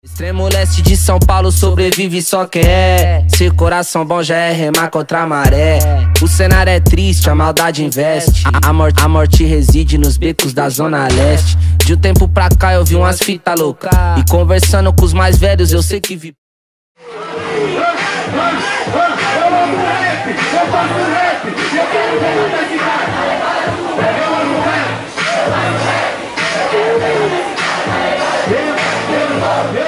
Extremo leste de São Paulo sobrevive só quem é. Se coração bom já é remar contra a maré. O cenário é triste, a maldade investe. A, morte, a morte reside nos becos da zona leste. De um tempo pra cá eu vi umas fita louca. E conversando com os mais velhos eu sei que vi. Eu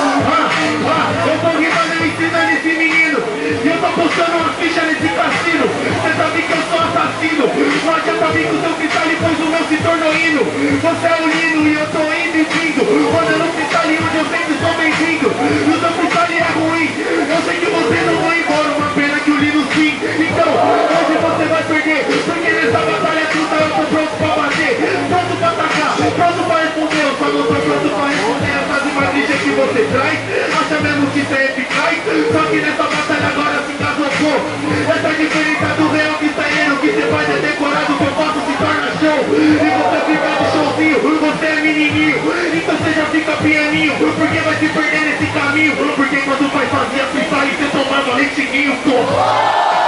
Porque vai se perder nesse caminho? Porque quando faz fazia freestyle Você tomava leitinho, pô? Eita,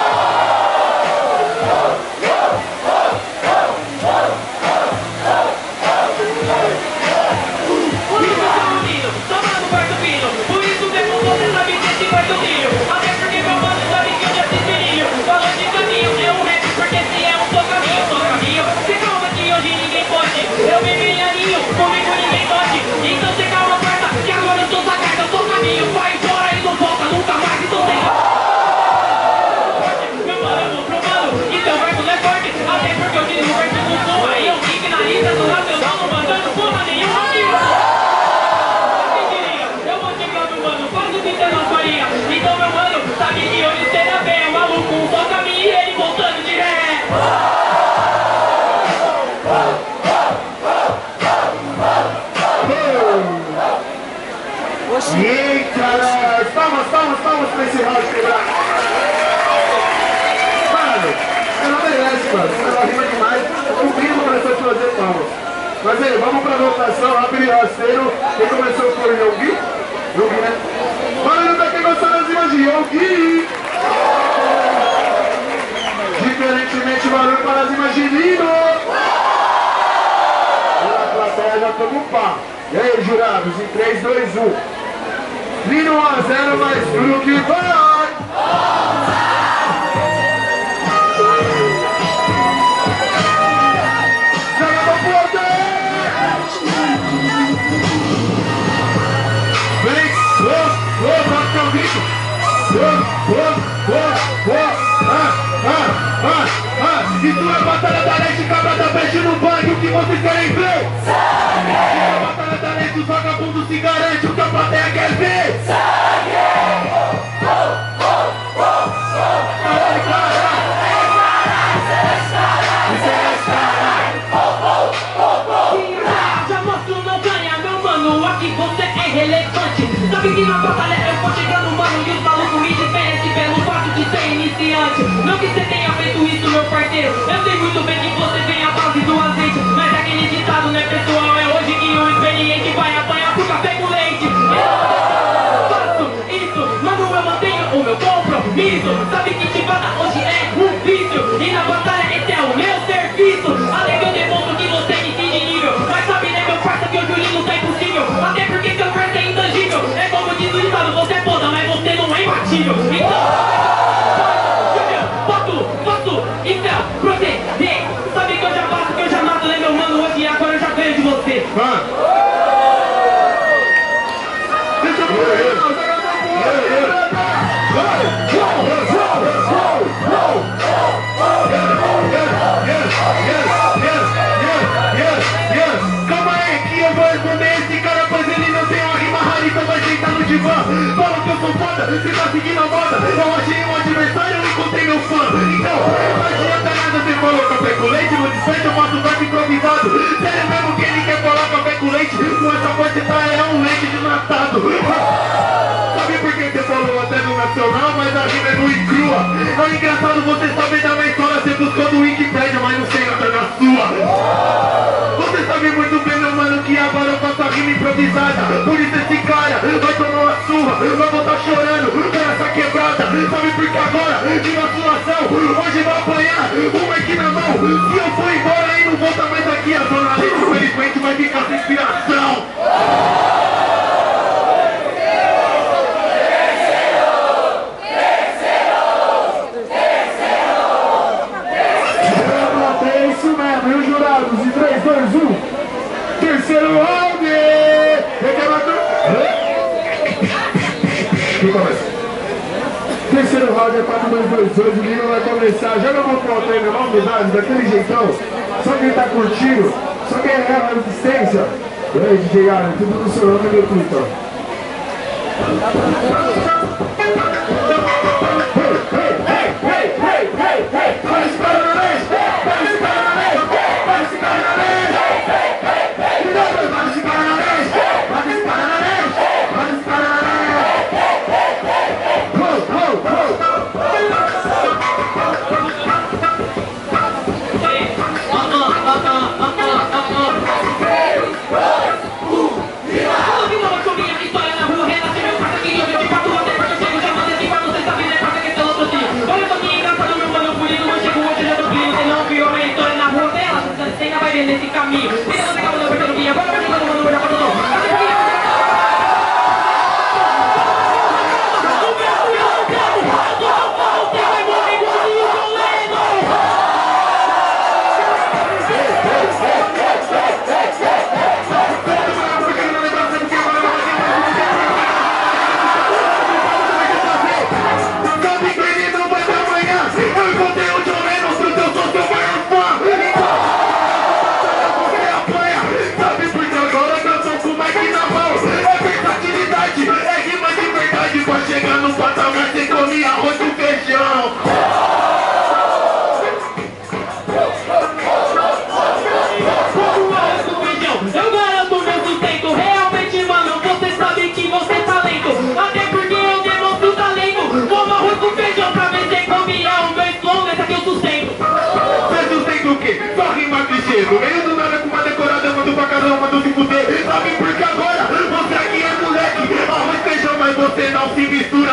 esse round quebrado. Mano, ela merece, mano. Ela rima demais. O mínimo pra essa fazer palmas. Mas aí, vamos pra votação, rápido e rasteiro. Quem começou o Yogi? Yogi, né? Valendo pra quem gostou das rimas de Yogi. Diferentemente, valeu para as rimas de Lino. A plateia já tomou um pá. E aí, jurados, em 3, 2, 1. Lino 1 a 0, mais duro que vai! Vem, ô, ô, bate o bicho! Ah! Isso é batalha da leste, cabra da peste no banho, o que vocês querem ver? Sangue! Batalha da leste, os vagabundos se garantem, o que a plateia quer ver? Já Não que você tenha feito isso, meu parceiro. Eu sei muito bem que você vem à base do azeite Mas aquele ditado, né, pessoal, é hoje que o experiente vai apanhar pro café com leite. Eu faço isso, mano, eu mantenho o meu compromisso. Sabe que chibata hoje é um vício E na batalha tá seguindo a moda Eu achei um adversário, eu encontrei meu fã. Então, não adianta nada Você falou café com leite No desfecho eu faço verso improvisado. Sério mesmo que ele quer falar café com leite Com essa voz por isso esse cara vai tomar uma surra, vai voltar chorando para essa quebrada. Sabe por que agora, de vacilação hoje vai apanhar uma aqui na mão. Se eu for embora aí, não volta mais aqui, a zona infelizmente vai ficar sem inspiração. Terceiro round é para número 2 hoje. O Lima vai começar. Joga a mão pro outro aí na mão daquele jeitão. Só quem tá curtindo, só quem é a resistência. E aí, DJ Alan, tudo no seu nome e no Twitter. você não se mistura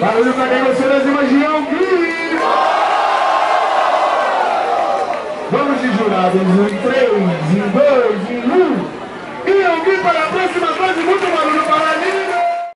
Barulho pra quem gostou das imagião, é Vamos de jurados em 3, em 2, em 1. E alguém para a próxima fase muito mais.